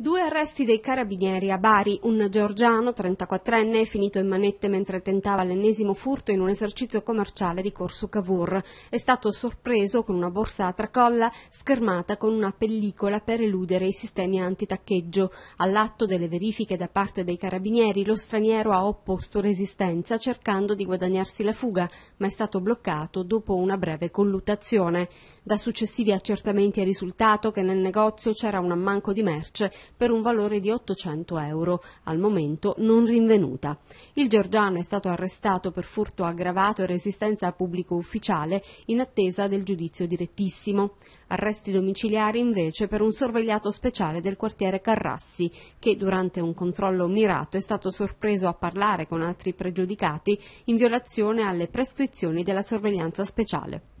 Due arresti dei carabinieri a Bari, un georgiano 34enne è finito in manette mentre tentava l'ennesimo furto in un esercizio commerciale di Corso Cavour. È stato sorpreso con una borsa a tracolla schermata con una pellicola per eludere i sistemi antitaccheggio. All'atto delle verifiche da parte dei carabinieri lo straniero ha opposto resistenza cercando di guadagnarsi la fuga, ma è stato bloccato dopo una breve colluttazione. Da successivi accertamenti è risultato che nel negozio c'era un ammanco di merce per un valore di 800 euro, al momento non rinvenuta. Il Giorgiano è stato arrestato per furto aggravato e resistenza a pubblico ufficiale in attesa del giudizio direttissimo. Arresti domiciliari invece per un sorvegliato speciale del quartiere Carrassi, che durante un controllo mirato è stato sorpreso a parlare con altri pregiudicati in violazione alle prescrizioni della sorveglianza speciale.